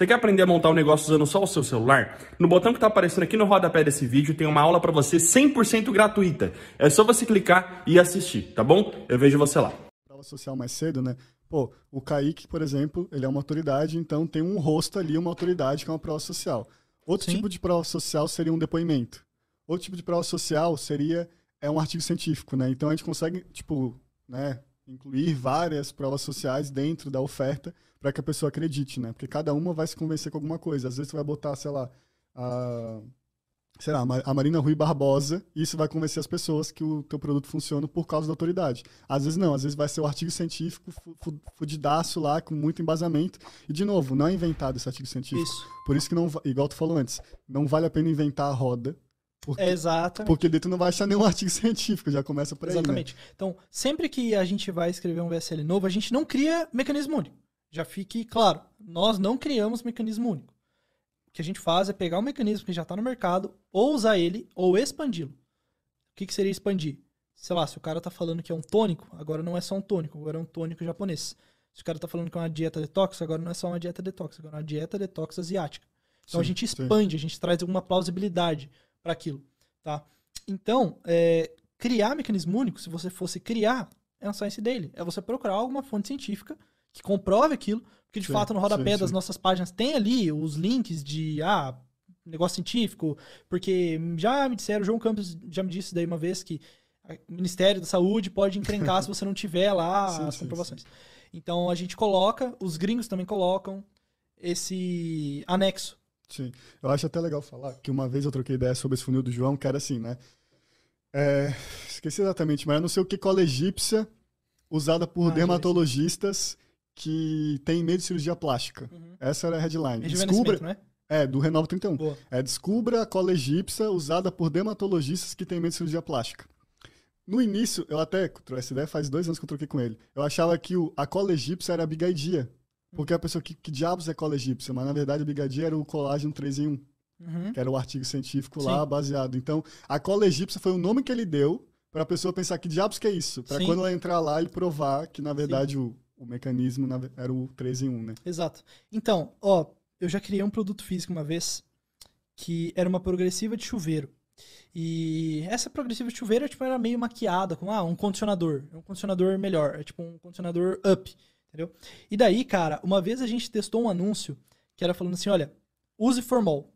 Você quer aprender a montar um negócio usando só o seu celular? No botão que está aparecendo aqui no rodapé desse vídeo tem uma aula para você 100% gratuita. É só você clicar e assistir, tá bom? Eu vejo você lá. Prova social mais cedo, né? Pô, o Kaique, por exemplo, ele é uma autoridade, então tem um rosto ali, uma autoridade que é uma prova social. Outro Sim. tipo de prova social seria um depoimento. Outro tipo de prova social seria é um artigo científico, né? Então a gente consegue, tipo, né, incluir várias provas sociais dentro da oferta para que a pessoa acredite, né? Porque cada uma vai se convencer com alguma coisa. Às vezes você vai botar, sei lá, a, sei lá, a Marina Rui Barbosa, e isso vai convencer as pessoas que o teu produto funciona por causa da autoridade. Às vezes não, às vezes vai ser o um artigo científico fudidaço lá, com muito embasamento. E, de novo, não é inventado esse artigo científico. Isso. Por isso que, não, igual tu falou antes, não vale a pena inventar a roda, porque, Exatamente. Porque daí tu não vai achar nenhum artigo científico, já começa por aí. Né? Exatamente. Né? Então, sempre que a gente vai escrever um VSL novo, a gente não cria mecanismo único. Já fique claro, nós não criamos mecanismo único. O que a gente faz é pegar um mecanismo que já está no mercado, ou usar ele, ou expandi-lo. O que, que seria expandir? Sei lá, se o cara está falando que é um tônico, agora não é só um tônico, agora é um tônico japonês. Se o cara está falando que é uma dieta detox, agora não é só uma dieta detox, agora é uma dieta detox asiática. Então sim, a gente expande, sim. a gente traz alguma plausibilidade para aquilo, tá? Então, é, criar mecanismo único, se você fosse criar, é um science dele. É você procurar alguma fonte científica que comprove aquilo, porque de sim, fato no rodapé sim, das sim. nossas páginas tem ali os links de ah, negócio científico, porque já me disseram, o João Campos já me disse daí uma vez que o Ministério da Saúde pode encrencar se você não tiver lá as comprovações. Então a gente coloca, os gringos também colocam esse anexo. Sim, eu acho até legal falar que uma vez eu troquei ideia sobre esse funil do João, que era assim, né? É, esqueci exatamente, mas eu não sei o que cola egípcia usada por ah, dermatologistas que tem medo de cirurgia plástica. Uhum. Essa era a headline. Descubra, né? É, do Renova 31. Boa. É, descubra a cola egípcia usada por dermatologistas que têm medo de cirurgia plástica. No início, eu até trouxe essa ideia faz dois anos que eu troquei com ele. Eu achava que o, a cola egípcia era a bigaidia. Porque a pessoa, que, que diabos é cola egípcia? Mas na verdade a bigadia era o colágeno 3 em 1. Uhum. Que era o artigo científico Sim. lá baseado. Então, a cola egípcia foi o nome que ele deu para a pessoa pensar que diabos que é isso. Para quando ela entrar lá e provar que na verdade o, o mecanismo era o 3 em 1, né? Exato. Então, ó, eu já criei um produto físico uma vez que era uma progressiva de chuveiro. E essa progressiva de chuveiro tipo, era meio maquiada com ah, um condicionador. Um condicionador melhor. É tipo um condicionador up. Entendeu? E daí, cara, uma vez a gente testou um anúncio que era falando assim: olha, use formol.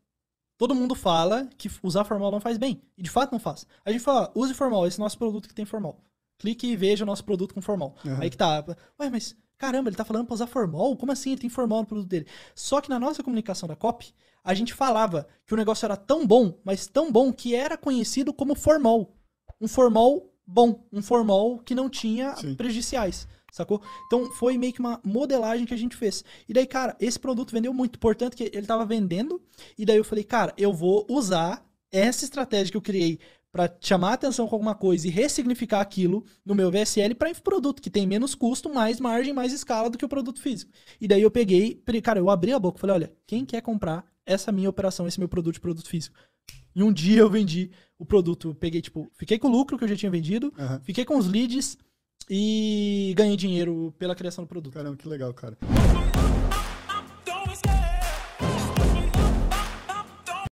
Todo mundo fala que usar formol não faz bem. E de fato não faz. A gente fala, use formol, esse é nosso produto que tem formol. Clique e veja o nosso produto com formol. Uhum. Aí que tá. Ué, mas caramba, ele tá falando pra usar formol? Como assim ele tem formol no produto dele? Só que na nossa comunicação da COP, a gente falava que o negócio era tão bom, mas tão bom que era conhecido como formol. Um formol bom. Um formol que não tinha Sim. prejudiciais. Sacou? Então foi meio que uma modelagem que a gente fez. E daí, cara, esse produto vendeu muito. Portanto, que ele tava vendendo. E daí eu falei, cara, eu vou usar essa estratégia que eu criei para chamar a atenção com alguma coisa e ressignificar aquilo no meu VSL para produto que tem menos custo, mais margem, mais escala do que o produto físico. E daí eu peguei, cara, eu abri a boca, falei, olha, quem quer comprar essa minha operação, esse meu produto de produto físico? E um dia eu vendi o produto, eu peguei tipo, fiquei com o lucro que eu já tinha vendido, uhum. fiquei com os leads e ganhei dinheiro pela criação do produto. Caramba, que legal, cara.